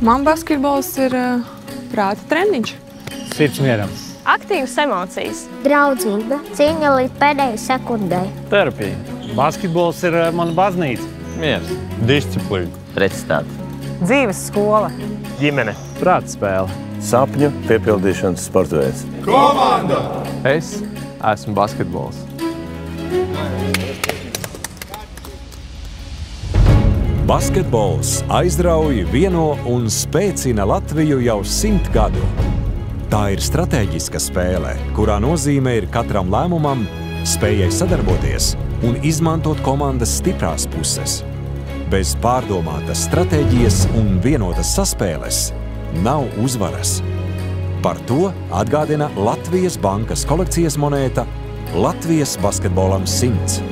Man basketbols ir uh, prāta treniņš. Sirds mieram. Aktīvas emocijas. Draudzība, cīņa līdz pēdējai sekundei. Terapija. Basketbols ir uh, mana baznīca. Miers, Disciplīna. pretstāts. Dzīves skola. Ģimene. Prāta spēle. Sapņu piepildīšanas sporta veids. Es esmu basketbols. Basketbols aizrauja, vieno un spēcina Latviju jau simt gadu. Tā ir stratēģiska spēle, kurā nozīme ir katram lēmumam, spējai sadarboties un izmantot komandas stiprās puses. Bez pārdomātas stratēģijas un vienotas saspēles nav uzvaras. Par to atgādina Latvijas bankas kolekcijas monēta Latvijas basketbolam 100.